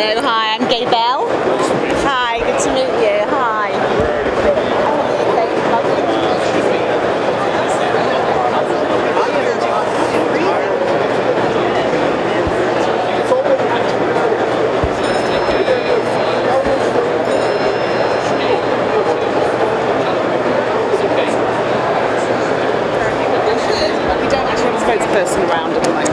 Hello, hi, I'm Gay Bell. Hi, good to meet you. Hi. person around at the moment.